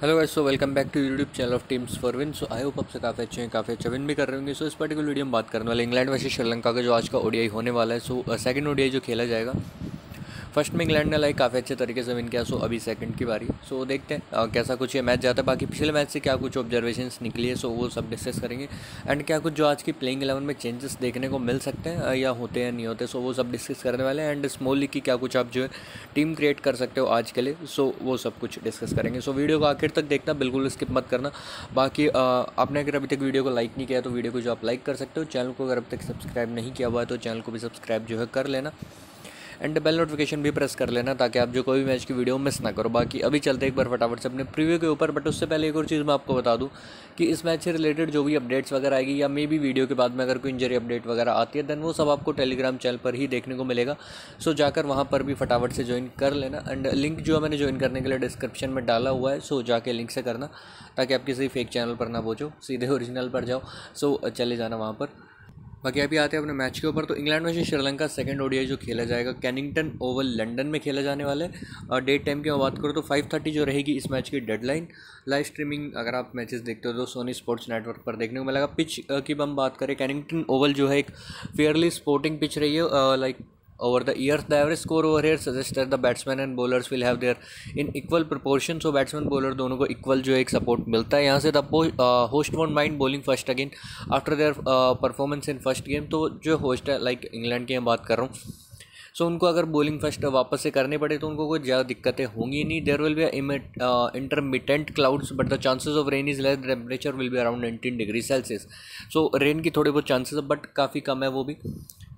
Hello guys so welcome back to YouTube channel of teams for win so I hope आपसे काफ़ी अच्छे हैं काफ़ी अच्छा विन भी कर रहे होंगे। सो so, इस पर्टिकुलर वीडियो में बात करने वाले इंग्लैंड वैसे श्रीलंका का जो आज का ओडीआई होने वाला है। सो सेकंड ओडीआई जो खेला जाएगा फ़र्स्ट में इंग्लैंड ने लाइक काफ़ी अच्छे तरीके से विन किया सो अभी सेकंड की बारी। सो देखते हैं कैसा कुछ ये मैच जाता है। बाकी पिछले मैच से क्या कुछ ऑब्जर्वेशन निकली है सो वो सब डिस्कस करेंगे। एंड क्या कुछ जो आज की प्लेइंग इलेवन में चेंजेस देखने को मिल सकते हैं या होते हैं, नहीं होते सो वो सब डिस्कस करने वाले हैं। एंड स्मॉल की क्या कुछ आप जो है टीम क्रिएट कर सकते हो आज के लिए सो वो सब कुछ डिस्कस करेंगे। सो वीडियो को आखिर तक देखना, बिल्कुल स्किप मत करना। बाकी आपने अगर अभी तक वीडियो को लाइक नहीं किया तो वीडियो को जो आप लाइक कर सकते हो। चैनल को अगर अब तक सब्सक्राइब नहीं किया हुआ है तो चैनल को भी सब्सक्राइब जो है कर लेना। एंड बेल नोटिफिकेशन भी प्रेस कर लेना ताकि आप जो कोई मैच की वीडियो मिस ना करो। बाकी अभी चलते एक बार फटाफट से अपने प्रीव्यू के ऊपर बट उससे पहले एक और चीज़ मैं आपको बता दूँ कि इस मैच से रिलेटेड जो भी अपडेट्स वगैरह आएगी या मे बी वीडियो के बाद में अगर कोई इंजरी अपडेट वगैरह आती है देन वो सब आपको टेलीग्राम चैनल पर ही देखने को मिलेगा। सो जाकर वहाँ पर भी फटाफट से ज्वाइन कर लेना एंड लिंक जो है मैंने ज्वाइन करने के लिए डिस्क्रिप्शन में डाला हुआ है सो जाके लिंक से करना ताकि आप किसी फेक चैनल पर ना पहुँचो, सीधे ओरिजिनल पर जाओ। सो चले जाना वहाँ पर। बाकी अभी आते हैं अपने मैच के ऊपर तो इंग्लैंड में श्रीलंका सेकंड ओडीआई जो खेला जाएगा कैनिंगटन ओवल लंदन में खेला जाने वाला है। और डेट टाइम की बात करो तो फाइव थर्टी जो रहेगी इस मैच की डेडलाइन लाइव स्ट्रीमिंग अगर आप मैचेस देखते हो तो सोनी स्पोर्ट्स नेटवर्क पर देखने को मिलेगा। पिच की हम बात करें कैनिंगटन ओवल जो है एक फेयरली स्पोर्टिंग पिच रही है like over the years the average score over here suggests that the batsmen and bowlers will have their in equal proportion so batsman bowler दोनों को equal जो एक support मिलता है यहाँ से the host won't mind bowling first again after their uh, performance in first game तो जो होस्ट है लाइक इंग्लैंड की मैं बात कर रहा हूँ सो so, उनको अगर बॉलिंग फ़र्स्ट वापस से करने पड़े तो उनको कोई ज़्यादा दिक्कतें होंगी नहीं there will be intermittent clouds but the chances of rain is less temperature will be around nineteen degree celsius so rain की थोड़ी बहुत चांसेस बट काफ़ी कम है वो भी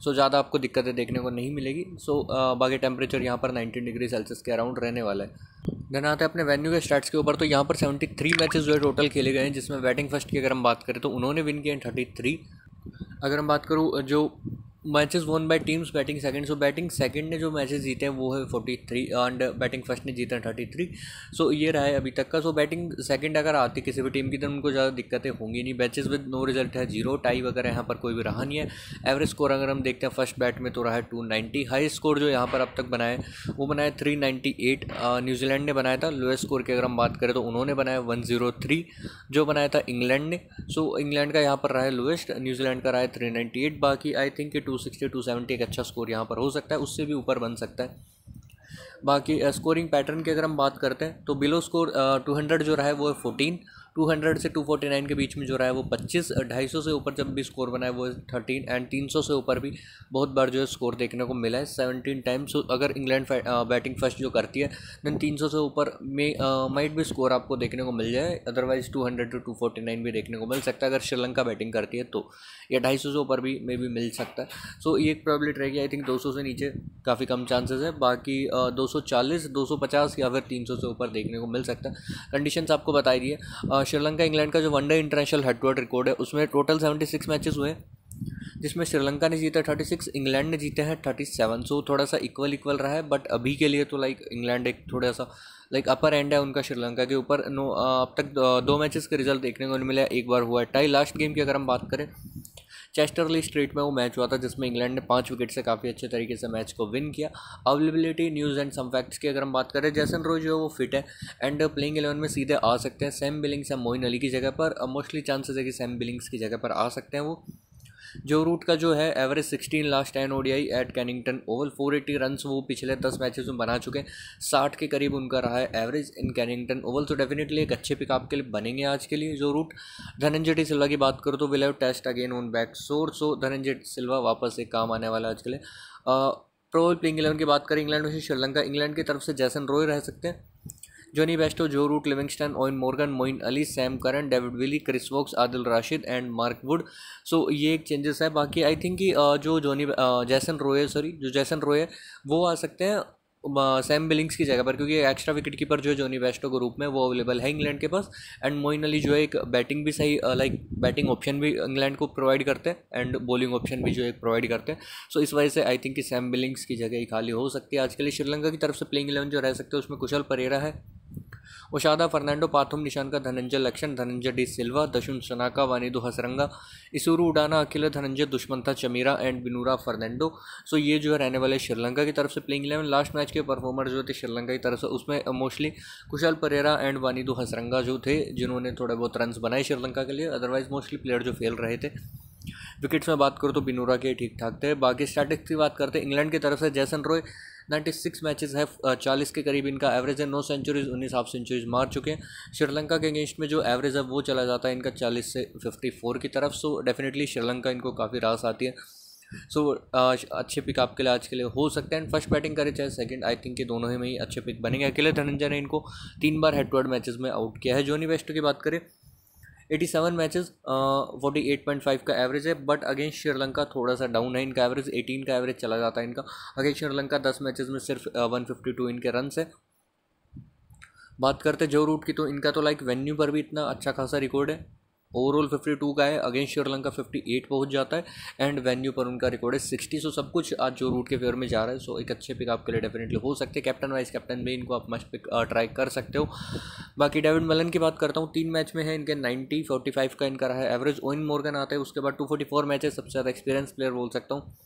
सो ज़्यादा आपको दिक्कतें देखने को नहीं मिलेगी। सो बाकी टेम्परेचर यहाँ पर 19 डिग्री सेल्सियस के अराउंड रहने वाला है। देन आते हैं अपने वेन्यू के स्टार्ट्स के ऊपर। तो यहाँ पर 73 मैचेस जो है टोटल खेले गए हैं, जिसमें बैटिंग फ़र्स्ट की अगर हम बात करें तो उन्होंने विन किए हैं थर्टी अगर हम बात करूँ, जो matches won by teams batting second so batting second ने जो मैचेस जीते हैं, वो है forty three and batting first ने जीते हैं थर्टी थ्री सो ये रहा है अभी तक का. सो बैटिंग सेकंड अगर आती किसी भी टीम की तो उनको ज़्यादा दिक्कतें होंगी नहीं. मैचेस विद नो रिज़ल्ट है ज़ीरो टाई वगैरह यहाँ पर कोई भी रहा नहीं है. एवरेज स्कोर अगर हम देखते हैं फ़र्स्ट बैट में तो रहा है टू हाई स्कोर जो यहाँ पर अब तक बनाए वो बनाए थ्री नाइन्टी एट न्यूजीलैंड ने बनाया था. लोएस्ट स्कोर की अगर हम बात करें तो उन्होंने बनाया वन ज़ीरो थ्री जो बनाया था इंग्लैंड ने. सो इंग्लैंड का यहाँ पर रहा है लोएस्ट न्यूजीलैंड का रहा है थ्री एट बाकी I think two sixty, two seventy एक अच्छा स्कोर यहाँ पर हो सकता है, उससे भी ऊपर बन सकता है। बाकी स्कोरिंग पैटर्न की अगर हम बात करते हैं तो बिलो स्कोर टू हंड्रेड जो रहा है, वो फोर्टीन टू हंड्रेड से टू फोर्टी नाइन के बीच में जो रहा है, वो पच्चीस, ढाई सौ से ऊपर जब भी स्कोर बना है, वो थर्टीन एंड तीन सौ से ऊपर भी बहुत बार जो है स्कोर देखने को मिला है। सेवनटीन टाइम्स अगर इंग्लैंड बैटिंग फ़र्स्ट जो करती है देन तीन सौ से ऊपर में माइट भी स्कोर आपको देखने को मिल जाए otherwise two hundred to two forty nine भी देखने को मिल सकता है, अगर श्रीलंका बैटिंग करती है तो। या ढाई सौ से ऊपर भी मे भी मिल सकता है। सो ये एक प्रॉबिलिटी रहेगी आई थिंक दो सौ से नीचे काफ़ी कम चांसेस है। बाकी दो सौ चालीस, दो सौ पचास या फिर तीन सौ से ऊपर देखने को मिल सकता है। कंडीशन आपको बताई दी है। श्रीलंका इंग्लैंड का जो वनडे इंटरनेशनल हेडवर्ड रिकॉर्ड है, उसमें टोटल सेवेंटी सिक्स मैचेस हुए जिसमें श्रीलंका ने जीता थर्टी सिक्स इंग्लैंड ने जीते हैं थर्टी सेवन सो थोड़ा सा इक्वल इक्वल रहा है बट अभी के लिए तो लाइक इंग्लैंड एक थोड़ा सा लाइक अपर एंड है उनका श्रीलंका के ऊपर। नो अब तक दो मैचेस के रिज़ल्ट देखने को मिले, एक बार हुआ है टाई लास्ट गेम की अगर हम बात करें चेस्टरली स्ट्रीट में वो मैच हुआ था, जिसमें इंग्लैंड ने पाँच विकेट से काफ़ी अच्छे तरीके से मैच को विन किया। Availability news and some facts की अगर हम बात करें जैसन रोज जो है वो फिट है एंड प्लेइंग एलेवन में सीधे आ सकते हैं। सैम बिलिंग्स या मोइन अली की जगह पर मोस्टली चांसेस है कि सैम बिलिंग्स की जगह पर आ सकते हैं वो। जो रूट का जो है average sixteen last ten ODI at Cannington Oval four eighty run वो पिछले दस मैचेस में बना चुके हैं। साठ के करीब उनका रहा है एवरेज इन कैनिंगटन ओवल तो डेफिनेटली एक अच्छे पिक आपके लिए बनेंगे आज के लिए जो रूट धनंजय टी सिल्वा की बात करूँ तो will have test again on back sore so Dhananjaya सिल्वा वापस एक काम आने वाला है आज के लिए। प्रो प्लेइंग इलेवन की बात करें इंग्लैंड में श्रीलंका इंग्लैंड की तरफ़ से जैसन रॉय रह सकते हैं। Jonny Bairstow Joe Root Livingstone Eoin Morgan Moeen Ali Sam Curran David Willey Chris Woakes Adil Rashid and Mark Wood so ये एक चेंजेस है। बाकी आई थिंक कि जो जोनी जैसन रोय सॉरी जो जैसन है, वो आ सकते हैं सैम बिलिंग्स की जगह पर, क्योंकि एक्स्ट्रा विकेट कीपर जो है जोनी वेस्टो के रूप में, वो अवेलेबल है इंग्लैंड के पास। एंड मोइन अली जो है, एक बैटिंग भी सही लाइक बैटिंग ऑप्शन भी इंग्लैंड को प्रोवाइड करते हैं एंड बॉलिंग ऑप्शन भी जो है प्रोवाइड करते हैं। सो इस वजह से आई थिंक कि सैम बिलिंग्स की जगह ही खाली हो सकती है। आज के लिए श्रीलंका की तरफ़ से प्लेइंग इलेवन जो रह सकते हैं, उसमें कुशल परेरा है। ओशादा फर्नांडो, पाथुम निशान का धनंजय, लक्षण, धनंजय डी सिल्वा, दशुन शनाका वानिदो, हसरंगा, इसुरु, उडाना, अखिल, धनंजय था चमीरा, एंड बिनूरा, फर्नांडो। सो ये जो है रहने वाले श्रीलंका की तरफ़ से प्लेइंग इलेवन लास्ट मैच के परफॉर्मर जो थे श्रीलंका की तरफ़ से, उसमें मोस्टली कुशल परेरा एंड वानिदो हसरंगा जो थे, जिन्होंने थोड़े बहुत रन बनाए श्रीलंका के लिए। अदरवाइज़ मोस्टली प्लेयर जो फेल रहे थे। विकेट्स में बात करूँ तो बिनूरा के ठीक ठाक थे। बाकी स्टैटिक्स की बात करते हैं, इंग्लैंड की तरफ़ से जैसन रॉय नाइन्टी सिक्स मैचेज़ है चालीस के करीब इनका एवरेज है नौ सेंचुरीज उन्नीस हाफ़ सेंचुरीज मार चुके हैं। श्रीलंका के अगेंस्ट में जो एवरेज है वो चला जाता है इनका चालीस से फिफ्टी फोर की तरफ़। सो डेफिनेटली श्रीलंका इनको काफ़ी रास आती है। सो so, अच्छे पिक आपके लिए आज के लिए हो सकते हैं। फ़र्स्ट बैटिंग करे चाहे सेकंड आई थिंक ये दोनों ही में ही अच्छे पिक बनेंगे। अकेले धनंजय ने इनको तीन बार हेड टू हेड मैचेस में आउट किया है। जोनी वेस्ट की बात करें eighty seven matches forty eight point five का एवरेज है बट अगेंस्ट श्रीलंका थोड़ा सा डाउन है, इनका एवरेज, एटीन का एवरेज चला जाता है इनका। अगेंस्ट श्रीलंका दस मैचेस में सिर्फ़ वन फिफ्टी टू इनके रन है। बात करते जो रूट की तो इनका तो लाइक वेन्यू पर भी इतना अच्छा खासा रिकॉर्ड है। ओवरऑल 52 का है अगेंस्ट श्रीलंका 58 पहुँच जाता है एंड वेन्यू पर उनका रिकॉर्ड है 60 सो सब कुछ आज जो रूट के फेवर में जा रहा है सो एक अच्छे पिक आपके लिए डेफिनेटली हो सकते हैं। कैप्टन वाइस कैप्टन भी इनको आप मस्ट पिक ट्राई कर सकते हो। बाकी डेविड मलन की बात करता हूँ, तीन मैच में है, इनके नाइन्टी फोर्टी का इनका रहा है एवरेज ओइन मोर्गन आता है, उसके बाद टू मैचेस सबसे ज़्यादा एक्सपीरियंस प्लेयर बोल सकता हूँ।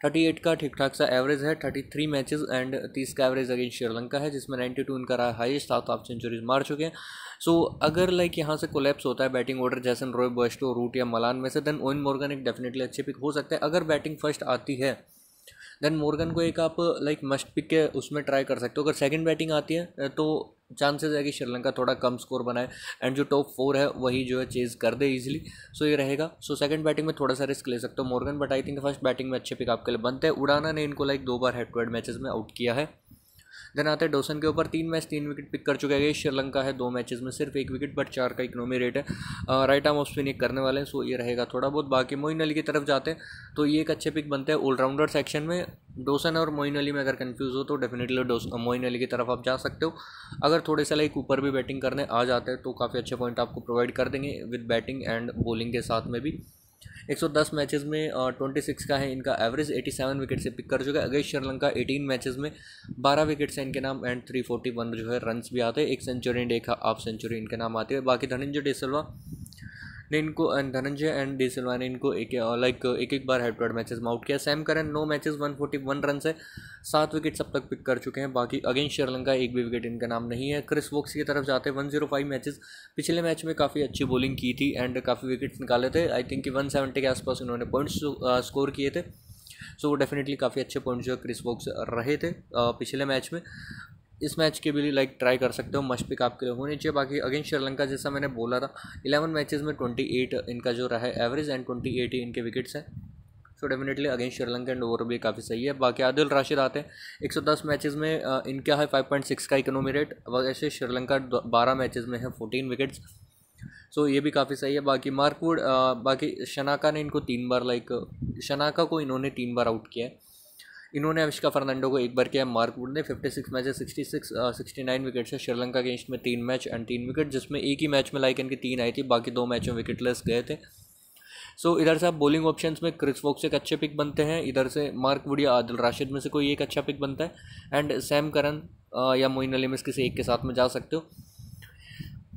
थर्टी एट का ठीक ठाक सा एवरेज है थर्टी थ्री मैचेज एंड तीस का एवरेज अगेंस्ट श्रीलंका है जिसमें नाइन्टी टू इनका रहा हाइस्ट सात हाफ़ सेंचुरीज मार चुके हैं। सो so, अगर लाइक यहाँ से कोलेप्स होता है बैटिंग ऑर्डर जैसे रोय बस्टो रूट या मलान में से देन ओइन मोर्गन एक डेफिनेटली अच्छे पिक हो सकते हैं। अगर बैटिंग फ़र्स्ट आती है देन मोर्गन को एक आप लाइक मस्ट पिक के उसमें ट्राई कर सकते हो। अगर सेकंड बैटिंग आती है तो चांसेस है कि श्रीलंका थोड़ा कम स्कोर बनाए एंड जो टॉप फोर है, वही जो है चेज कर दे इजीली सो ये रहेगा। सो सेकंड बैटिंग में थोड़ा सा रिस्क ले सकते हो Morgan but I think first batting में अच्छे पिक आपके लिए बनते हैं। उड़ाना ने इनको लाइक दो बार हेड टू हेड मैचेस में आउट किया है। देन आते हैं डोसन के ऊपर, तीन मैच तीन विकेट पिक कर चुके हैं श्रीलंका है, दो मैचेस में सिर्फ़ एक विकेट बट चार का इकोनॉमी रेट है। राइट आर्म ऑफ़ स्पिन एक करने वाले हैं सो ये रहेगा थोड़ा बहुत। बाकी मोइन अली की तरफ़ जाते हैं तो ये एक अच्छे पिक बनते हैं ऑलराउंडर सेक्शन में। डोसन और मोइन अली में अगर कन्फ्यूज़ हो तो डेफिनेटली मोइन अली की तरफ़ आप जा सकते हो। अगर थोड़े से लाइक ऊपर भी बैटिंग करने आ जाते हैं तो काफ़ी अच्छे पॉइंट आपको प्रोवाइड कर देंगे विद बैटिंग एंड बॉलिंग के साथ में भी। 110 मैचेस में ट्वेंटी सिक्स का है इनका एवरेज 87 विकेट से पिक कर चुका है। अगेंस्ट श्रीलंका 18 मैचेस में 12 विकेट से इनके नाम एंड 341 जो है रन्स भी आते हैं। एक सेंचुरी एंड एक हाफ़ सेंचुरी इनके नाम आते हैं। बाकी धनंजय डिसल्वा ने इनको एंड धनंजय एंड डी सिल्वा ने इनको एक लाइक एक एक बार हेड टू हेड मैचेस में आउट किया। Sam Curran, no matches 141 run से सात विकेट सब तक पिक कर चुके हैं। बाकी, अगेंस्ट श्रीलंका एक भी विकेट इनका नाम नहीं है। क्रिस वोक्स की तरफ़ जाते हैं वन ज़ीरो फाइव मैचेस पिछले मैच में काफ़ी अच्छी बॉलिंग की थी एंड काफ़ी विकेट्स निकाले थे। आई थिंक कि वन सेवेंटी के आसपास उन्होंने पॉइंट्स स्कोर किए थे। सो वो डेफिनेटली काफ़ी अच्छे पॉइंट्स जो क्रिस वोक्स रहे थे पिछले मैच में। इस मैच के भी लाइक ट्राई कर सकते हो मस्ट पिक आपके लिए होनी चाहिए। बाकी अगेंस्ट श्रीलंका जैसा मैंने बोला था इलेवन मैचेस में ट्वेंटी एट इनका जो रहा है एवरेज एंड ट्वेंटी एट ही इनके विकेट्स हैं। So definitely against Sri Lanka and over भी काफ़ी सही है। बाकी, आदिल राशिद आते हैं। एक सौ दस मैचेज़ में इनका है फाइव पॉइंट सिक्स का इकोनॉमी रेट वैसे श्रीलंका बारह मैचेज़ में है फोर्टीन विकेट्स सो ये भी काफ़ी सही है। बाकी मार्कवुड बाकी शनाका ने इनको तीन बार लाइक शनाका को इन्होंने तीन बार आउट किया है। इन्होंने अविष्का फर्नांडो को एक बार किया मार्क वुड ने 56 match sixty six sixty nine wicket से श्रीलंका के में तीन मैच एंड तीन विकेट जिसमें एक ही मैच में लाइक इनकी तीन आई थी बाकी दो मैच में विकेट लेस गए थे। सो so, इधर से आप बॉलिंग ऑप्शंस में क्रिस वोक्स एक अच्छे पिक बनते हैं इधर से मार्क वुड या आदिल राशिद में से कोई एक अच्छा पिक बनता है एंड सैम करन या मोइन अली में किसी एक के साथ में जा सकते हो।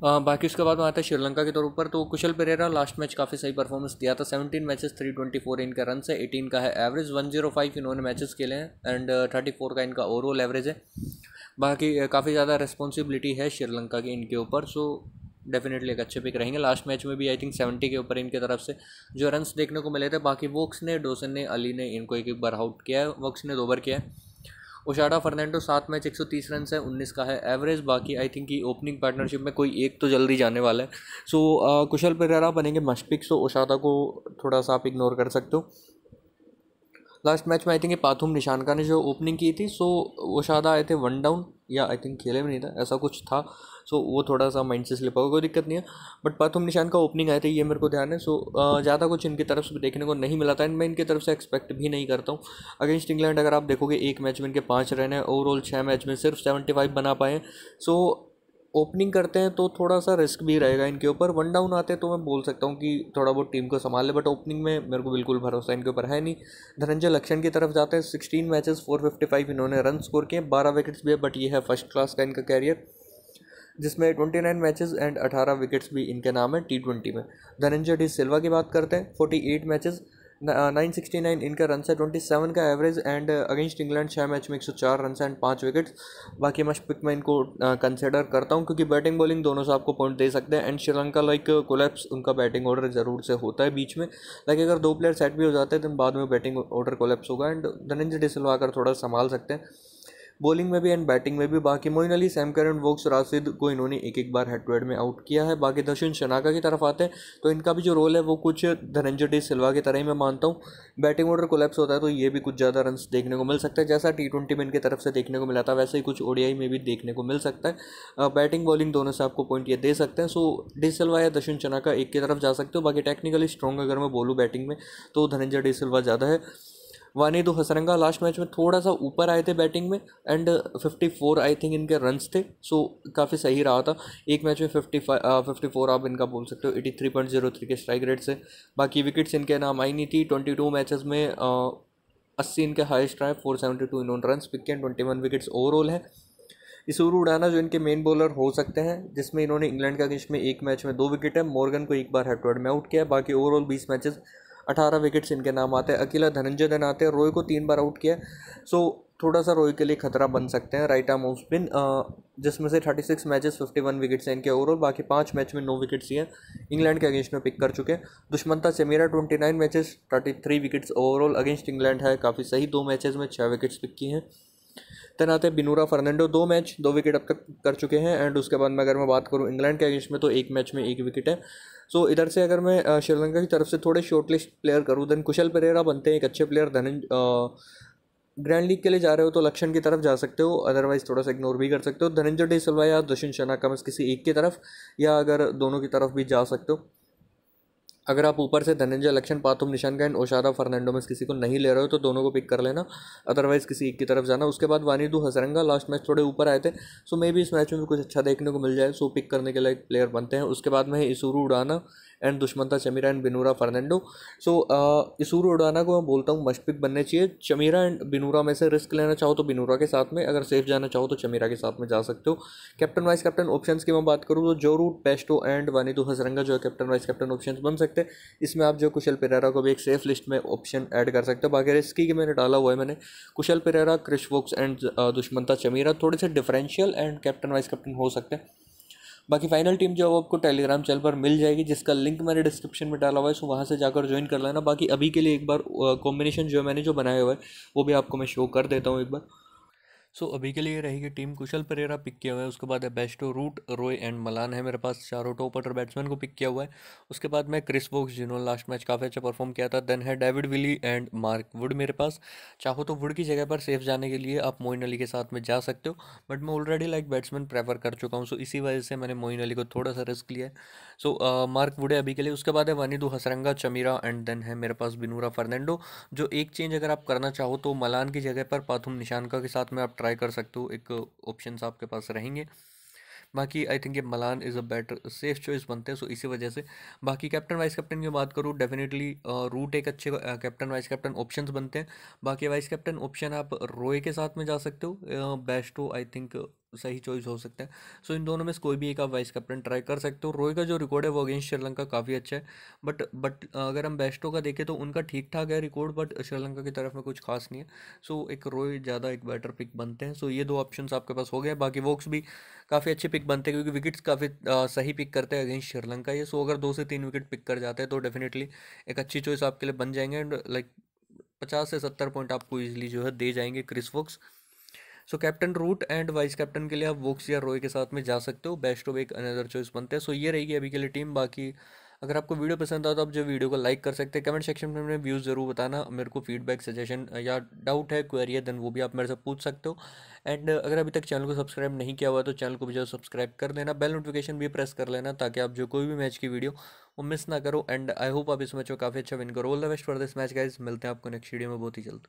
बाकी उसके बाद में आता है श्रीलंका के तौर पर तो कुशल पेरेरा लास्ट मैच काफ़ी सही परफॉर्मेंस दिया था। Seventeen matches three twenty four इनका रन है एटीन का है एवरेज वन ज़ीरो फाइव इन्होंने मैचेस खेले हैं एंड थर्टी फोर का इनका ओवरऑल एवरेज है। बाकी काफ़ी ज़्यादा रिस्पॉन्सिबिलिटी है श्रीलंका की इनके ऊपर सो डेफिनेटली एक अच्छे पिक रहेंगे। लास्ट मैच में भी आई थिंक सेवेंटी के ऊपर इनके तरफ़ से जो रन्स देखने को मिले थे, बाकी वोक्स ने डोसन ने अली ने इनको एक एक बार आउट किया है। वोक्स ने दो बार किया है। ओशाडा फर्नैंडो सात मैच एक सौ तीस रन है उन्नीस का है। एवरेज बाकी आई थिंक की ओपनिंग पार्टनरशिप में कोई एक तो जल्दी जाने वाला है। सो so, कुशल पेरेरा बनेंगे मशपिक सो ओशादा को थोड़ा सा आप इग्नोर कर सकते हो। लास्ट मैच में आई थिंक पाथुम निशानका ने जो ओपनिंग की थी सो वो शायद आए थे वन डाउन या आई थिंक खेले भी नहीं था, ऐसा कुछ था सो वो थोड़ा सा माइंड से स्लिप होगा कोई दिक्कत नहीं है। बट पाथुम निशान का ओपनिंग आए थे, ये मेरे को ध्यान है सो ज़्यादा कुछ इनकी तरफ़ से देखने को नहीं मिला था एंड मैं इनकी तरफ़ से एक्सपेक्ट भी नहीं करता हूँ। अगेंस्ट इंग्लैंड अगर आप देखोगे, एक मैच में इनके पाँच रन है ओवरऑल छः मैच में सिर्फ़ सेवेंटी फाइव बना पाए सो ओपनिंग करते हैं तो थोड़ा सा रिस्क भी रहेगा इनके ऊपर। वन डाउन आते हैं तो मैं बोल सकता हूँ कि थोड़ा बहुत टीम को संभाल ले बट ओपनिंग में मेरे को बिल्कुल भरोसा इनके ऊपर है नहीं। धनंजय लक्षण की तरफ़ जाते हैं sixteen matches four fifty five इन्होंने रन स्कोर किए, बारह विकेट्स भी है बट ये है फ़र्स्ट क्लास का इनका कैरियर जिसमें ट्वेंटी नाइन मैचेस एंड अठारह विकेट्स भी इनके नाम है टी ट्वेंटी में। धनंजय डी सिल्वा की बात करते हैं forty eight matches nine sixty nine इनका रन है ट्वेंटी सेवन का एवरेज एंड अगेंस्ट इंग्लैंड छः मैच में एक सौ चार रन एंड पाँच विकेट बाकी मैं पिक में इनको कंसिडर करता हूँ क्योंकि बैटिंग बॉलिंग दोनों से आपको पॉइंट दे सकते हैं. एंड श्रीलंका लाइक कोलेप्स उनका बैटिंग ऑर्डर ज़रूर से होता है बीच में. लाइक अगर दो प्लेयर सेट भी हो जाते हैं तो बाद में बैटिंग ऑर्डर कोलेप्स होगा. एंड धनंजय डिसलवा कर थोड़ा संभाल सकते हैं. बॉलिंग में भी एंड बैटिंग में भी। बाकी Moin Ali, Sam Curran Woakes, Rashid को इन्होंने एक एक बार हेड टू हेड में आउट किया है। बाकी दर्शन शनाका की तरफ़ आते हैं तो इनका भी जो रोल है, वो कुछ धनंजय डी सिल्वा की तरह ही मैं मानता हूँ। बैटिंग ऑर्डर कोलेप्स होता है तो ये भी कुछ ज़्यादा रन देखने को मिल सकता है। जैसा टी ट्वेंटी में इनकी तरफ़ से देखने को मिला था, वैसे ही कुछ ओडियाई में भी देखने को मिल सकता है। बैटिंग बॉलिंग दोनों से आपको पॉइंट ये दे सकते हैं। सो डी सिल्वा या दर्शन चनाका एक की तरफ़ जा सकते हो। बाकी टेक्निकली स्ट्रॉन्ग अगर मैं बोलूँ बैटिंग में तो धनंजय डी सिल्वा ज़्यादा है। वानी तो हसरंगा लास्ट मैच में थोड़ा सा ऊपर आए थे बैटिंग में and fifty four I think इनके रन्स थे सो काफ़ी सही रहा था। एक मैच में फिफ्टी फाइव फिफ्टी फोर आप इनका बोल सकते हो eighty three point zero three के स्ट्राइक रेट से बाकी विकेट्स इनके नाम आई नहीं थी ट्वेंटी टू मैचेस में अस्सी इनके हाइस्ट रहे फोर सेवेंटी टू इन्होंने रन पिक किए ट्वेंटी वन विकेट्स ओवरऑल है इसूरू उड़ाना जो इनके मेन बॉलर हो सकते हैं, जिसमें इन्होंने इंग्लैंड का अगेंस्ट में एक मैच में दो विकेट है मॉर्गन को एक बार हेड टू हेड में आउट किया बाकी ओवरऑल बीस मैचेस अठारह विकेट्स इनके नाम आते हैं। अकेला धनंजय धन आते हैं। रोय को तीन बार आउट किया सो थोड़ा सा रोई के लिए खतरा बन सकते हैं। राइट आर्म ऑफ़ स्पिन जिसमें से thirty six matches fifty one wickets हैं इनके। ओवरऑल बाकी पाँच मैच में नौ विकेट्स ही हैं। इंग्लैंड के अगेंस्ट में पिक कर चुके हैं। Dushmantha Chameera twenty nine matches thirty three wickets overall against England है। काफ़ी सही दो मैचेस में छः विकेट्स पिक किए हैं। देन आते बिनूरा फर्नांडो दो मैच दो विकेट अब तक कर चुके हैं एंड उसके बाद में अगर मैं बात करूँ इंग्लैंड के अगेंस्ट में तो एक मैच में एक विकेट है। सो so, इधर से अगर मैं श्रीलंका की तरफ़ से थोड़े शॉर्ट लिस्ट प्लेयर करूँ देन कुशल परेरा बनते हैं एक अच्छे प्लेयर धनंज ग्रैंड लीग के लिए जा रहे हो तो लक्षण की तरफ़ जा सकते हो अदरवाइज़ थोड़ा सा इग्नोर भी कर सकते हो। धनंजय डे सलवा या दशिन शना का किसी एक की तरफ़ या अगर दोनों की तरफ़ भी जा सकते हो। अगर आप ऊपर से धनंजय लक्षण पाथुम निशान का एंड ओशारा फर्नांडो में किसी को नहीं ले रहे हो तो दोनों को पिक कर लेना। अदरवाइज़ किसी एक की तरफ़ जाना। उसके बाद वानीदू हसरंगा लास्ट मैच थोड़े ऊपर आए थे। सो मे भी इस मैच में भी कुछ अच्छा देखने को मिल जाए। सो पिक करने के लिए प्लेयर बनते हैं। उसके बाद में Isuru Udana. And Dushmantha Chameera and Binura Fernando. So Isuru Udana को मैं बोलता हूँ मस्ट पिक बनने चाहिए। चमीरा एंड बिनूरा में से रिस्क लेना चाहो तो बिनूरा के साथ में, अगर सेफ़ जाना चाहो तो चमीरा के साथ में जा सकते हो। कैप्टन वाइस कैप्टन ऑप्शन की मैं बात करूँ तो Joe Root Bairstow and Wanindu Hasaranga जो है कैप्टन वाइस कैप्टन ऑप्शन बन सकते हैं। इसमें आप जो कुशल पेरेरा को भी एक सेफ़ लिस्ट में ऑप्शन ऐड कर सकते हो। बाकी रिस्की की मैंने डाला हुआ है मैंने। Kusal Perera Chris Woakes and Dushmantha Chameera. थोड़े से differential and captain vice captain हो सकते हैं। बाकी फाइनल टीम जो है वो आपको टेलीग्राम चैनल पर मिल जाएगी, जिसका लिंक मैंने डिस्क्रिप्शन में डाला हुआ है सो वहाँ से जाकर ज्वाइन कर लेना। बाकी अभी के लिए एक बार कॉम्बिनेशन जो है मैंने जो बनाया हुआ है, वो भी आपको मैं शो कर देता हूँ एक बार। सो so, अभी के लिए रहेगी टीम कुशल परेरा पिक किया हुआ है। उसके बाद है Bairstow Root Roy and Malan है मेरे पास। चारों टॉप ऑर्डर बैट्समैन को पिक किया हुआ है। उसके बाद मैं क्रिस वोक्स जिन्होंने लास्ट मैच काफ़ी अच्छा परफॉर्म किया था। देन है David Willey and Mark Wood मेरे पास। चाहो तो वुड की जगह पर सेफ़ जाने के लिए आप मोइन अली के साथ में जा सकते हो। बट मैं ऑलरेडी लाइक बैट्समैन प्रेफर कर चुका हूँ। सो इसी वजह से मैंने मोइन अली को थोड़ा सा रिस्क लिया है। सो मार्क वुड अभी के लिए। उसके बाद है वानीदू, हसरंगा, चमीरा एंड देन है मेरे पास बिनूरा फर्नैंडो, जो एक चेंज अगर आप करना चाहो तो मलान की जगह पर पाथुम निशानका के साथ में आप ट्राई कर सकते हो। एक ऑप्शन आपके पास रहेंगे। बाकी आई थिंक ये Malan is a better safe choice बनते हैं। सो इसी वजह से बाकी कैप्टन वाइस कैप्टन की बात करूँ डेफिनेटली रूट एक अच्छे कैप्टन वाइस कैप्टन ऑप्शंस बनते हैं। बाकी वाइस कैप्टन ऑप्शन आप रोए के साथ में जा सकते हो। बेस्ट हो आई थिंक सही चॉइस हो सकता है। सो so, इन दोनों में से कोई भी एक आप वाइस कैप्टन ट्राई कर सकते हो। रोय का जो रिकॉर्ड है वो अगेंस्ट श्रीलंका काफ़ी अच्छा है। बट बट अगर हम बेस्टो का देखें तो उनका ठीक ठाक है रिकॉर्ड बट श्रीलंका की तरफ़ में कुछ खास नहीं है। सो so, एक रोय ज़्यादा एक बेटर पिक बनते हैं। सो so, ये दो ऑप्शन आपके पास हो गए। बाकी वोक्स भी काफ़ी अच्छे पिक बनते हैं क्योंकि विकेट्स काफ़ी सही पिक करते हैं अगेंस्ट श्रीलंका ये। सो अगर दो से तीन विकेट पिक कर जाते हैं तो डेफिनेटली एक अच्छी चॉइस आपके लिए बन जाएँगे। एंड लाइक पचास से सत्तर पॉइंट आपको ईजिली जो है दे जाएँगे Chris Woakes so captain Root and vice captain के लिए आप वोक्स या रोय के साथ में जा सकते हो। बेस्ट ऑफ़ एक अनदर चॉइस बनते हैं। सो ये रहेगी अभी के लिए टीम बाकी, अगर आपको वीडियो पसंद आता तो आप जो वीडियो को लाइक कर सकते हैं। कमेंट सेक्शन में अपने व्यूज़ ज़रूर बताना। मेरे को फीडबैक सजेशन या डाउट है क्वेरी है देन वो भी आप मेरे से पूछ सकते हो। एंड अगर अभी तक चैनल को सब्सक्राइब नहीं किया हुआ तो चैनल को भी जो सब्सक्राइब कर देना बेल नोटिफिकेशन भी प्रेस कर लेना ताकि आप जो कोई भी मैच की वीडियो वो मिस ना करो। एंड आई होप आप इस मैच को काफ़ी अच्छा विन करो। All the best for this match guys मिलते हैं आपको नेक्स्ट वीडियो में बहुत ही जल्द।